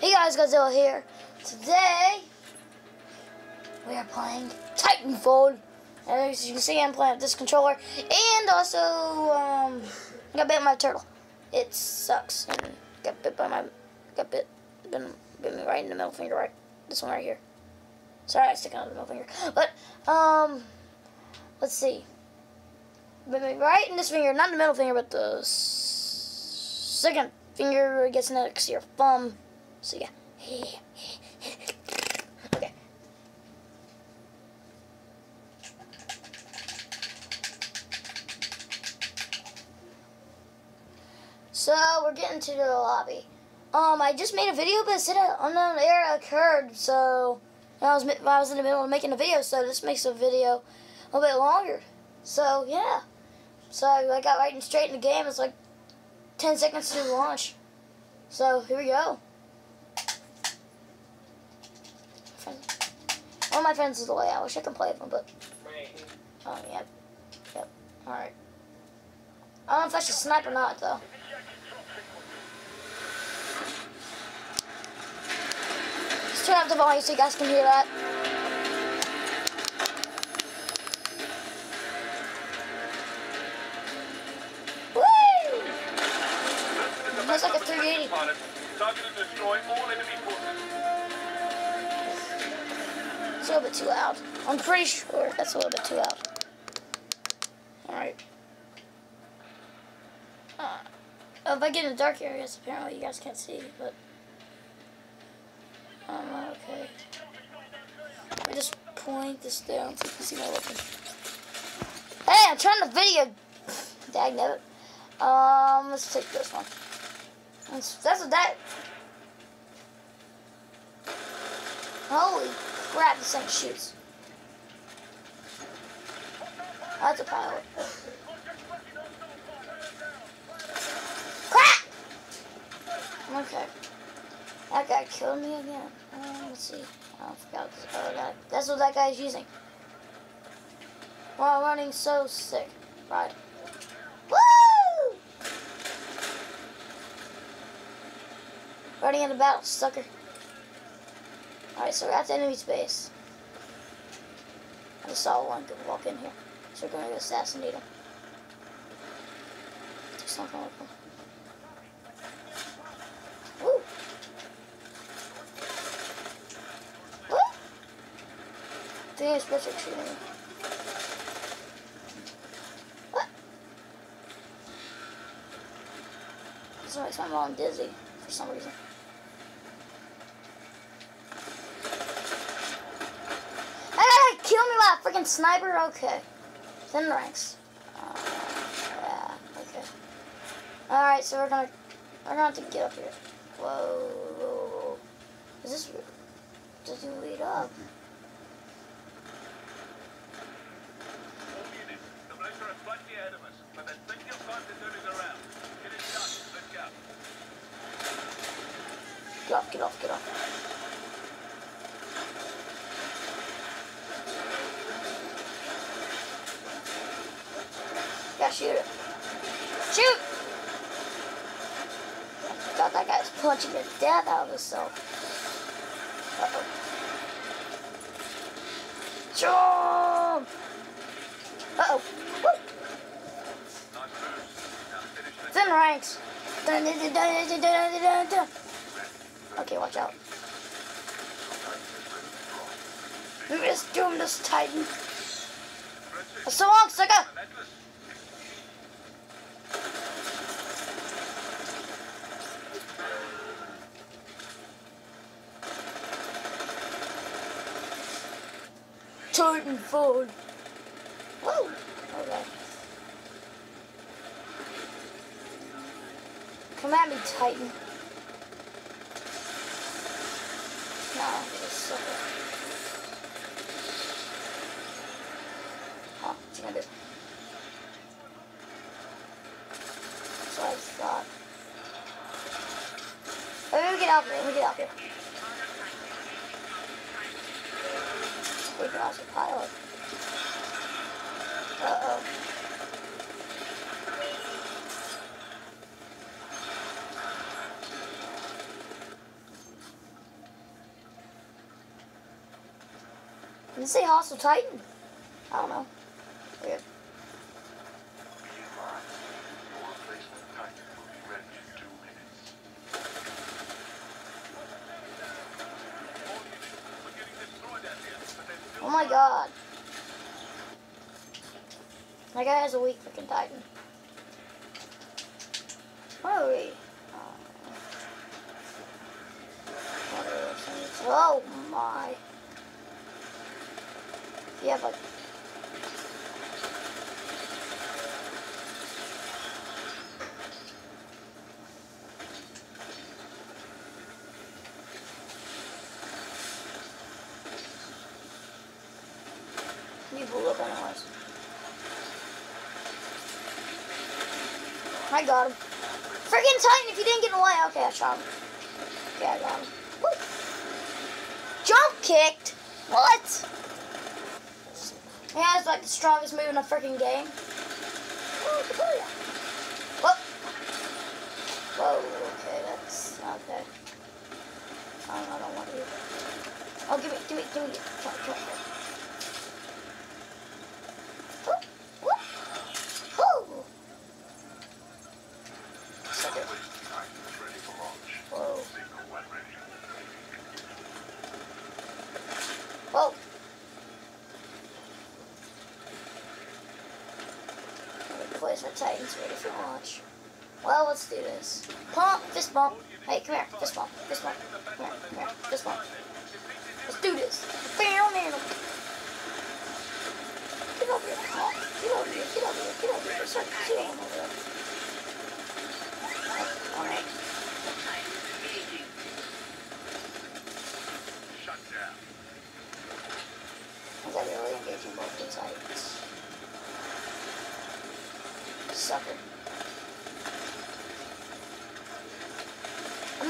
Hey guys, Godzilla here. Today we are playing Titanfall. As you can see, I'm playing with this controller, and also um, got bit by my turtle. It sucks. And got bit by my got bit been bit me right in the middle finger, right. This one right here. Sorry, I stick out the middle finger. But um, let's see. Bit me right in this finger, not the middle finger, but the second finger gets next to your thumb. So yeah. okay. So we're getting to the lobby. Um, I just made a video, but it said an error occurred. So I was I was in the middle of making a video, so this makes the video a little bit longer. So yeah. So I got right and straight in the game. It's like 10 seconds to launch. So here we go. One of my friends is away. I wish I could play with him, but. Um, oh, yep. Yep. Alright. I don't know if I should snipe or not, though. Just turn up the volume so you guys can hear that. Woo! That's like a 380. Target and destroy all enemy forces. Little bit too loud. I'm pretty sure that's a little bit too loud. Alright. Uh, if I get in dark areas, apparently you guys can't see, but... Um, okay. Let me just point this down so you can see my weapon. Hey, I'm trying to video! Dag it. Um, let's take this one. That's, that's what that... Holy crap, this thing shoots. That's a pilot. Crap! Okay. That guy killed me again. Uh, let's see. I forgot this other guy. That's what that guy's using. While running so sick. Right. Woo! Running in the battle, sucker. Alright, so we're at the enemy base. I saw one walk in here. So we're going to assassinate him. Do something with him. Woo! Think it's Patrick shooting me. What? This makes my mom dizzy for some reason. kill me by a freaking sniper? Okay. Thin ranks. Uh, yeah, okay. Alright, so we're gonna we're gonna have to get up here. Whoa. Is this does it lead up? Get off, get off, get off. Shoot it. Shoot! I God, that guy's punching the death out of himself. Uh-oh. Jump! Uh-oh. Thin ranks. Dun, dun, dun. Okay, watch out. We just doom this Titan. So long, sucker! Titanfall. Woo! Okay. Come at me, Titan. No, this sucker. What's oh, he gonna do? So I thought. Let me get out here, let me get out here. across a pile of... Uh-oh. Did it say Hostile Titan? I don't know. My god. That guy has a weak freaking Titan. Where are we? Uh? Oh my. Yeah, but. You blew up anyways. I got him. Freaking Titan, if you didn't get away. Okay, I shot him. Okay, I got him. Woo. Jump kicked? What? Yeah, it's like the strongest move in the freaking game. Whoa. Whoa, okay, that's okay. I don't, I don't want to. Oh, give me, give me, give me. Come on, come on. Whoop, whoop. Whoo. Sucker. Replacement Titan is ready for launch. Whoa. Signal when ready. Whoa. Replacement Titan's ready for launch. Well, let's do this. Pump, fist bump. Hey, come here. Fist bump, fist bump. Come here, come here. Fist bump. Let's do this. Bam, man. Get over here. Get over here. Get over here. Get over here. Shooting over there. Alright. shut down. I got really engaging both the Titans. Sucker. I'm in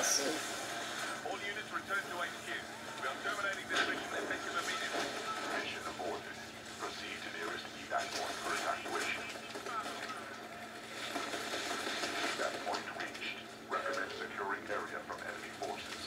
I can't see. All units return to HQ. We are terminating this mission effective immediately. Mission aborted. Proceed to nearest evac point for evacuation. Evac point reached. Recommend securing area from enemy forces.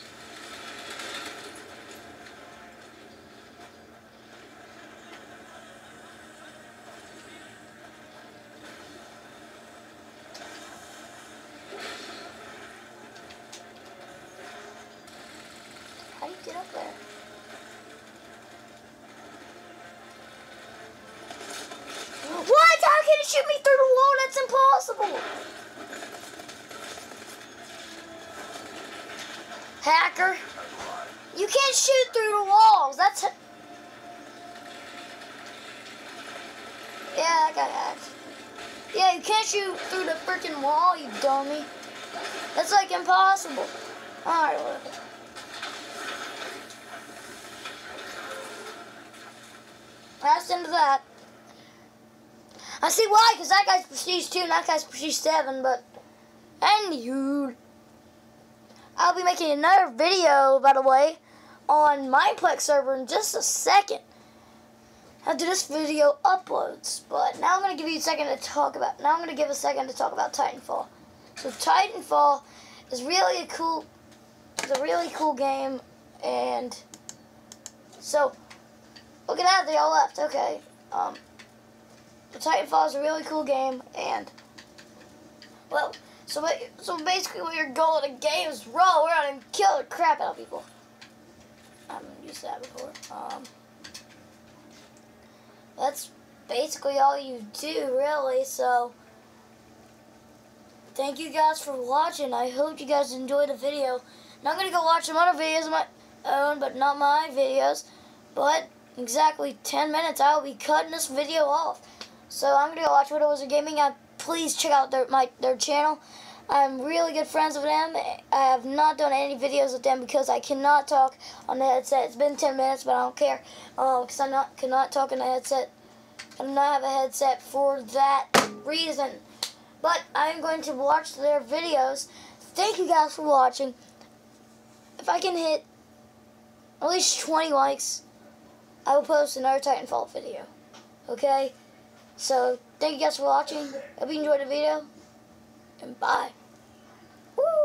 Up there? What? How can it shoot me through the wall? That's impossible. Hacker. You can't shoot through the walls. That's. Yeah, I got hacked. Yeah, you can't shoot through the freaking wall, you dummy. That's like impossible. Alright, whatever. That's of that. I see why, because that guy's prestige 2 and that guy's prestige 7, but anywho, I'll be making another video, by the way, on Mineplex server in just a second after this video uploads. But now I'm going to give you a second to talk about, now I'm going to give a second to talk about Titanfall. So Titanfall is really a cool, it's a really cool game, and so Look at that, they all left. Okay. Um, the Titanfall is a really cool game, and well, so so basically, what your goal of the game is roll around and kill the crap out of people. I haven't used that before. Um, that's basically all you do, really. So, thank you guys for watching. I hope you guys enjoyed the video. Now I'm gonna go watch some other videos of my own, but not my videos. But exactly 10 minutes, I will be cutting this video off. So I'm gonna go watch Widow Wizard Gaming. Uh, please check out their my their channel. I'm really good friends with them. I have not done any videos with them because I cannot talk on the headset. It's been 10 minutes, but I don't care because I not cannot talk on the headset. I do not have a headset for that reason. But I'm going to watch their videos. Thank you guys for watching. If I can hit at least 20 likes, I will post another Titanfall video. Okay? So, thank you guys for watching. Hope you enjoyed the video. And bye. Woo!